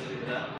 ಸುರಿತ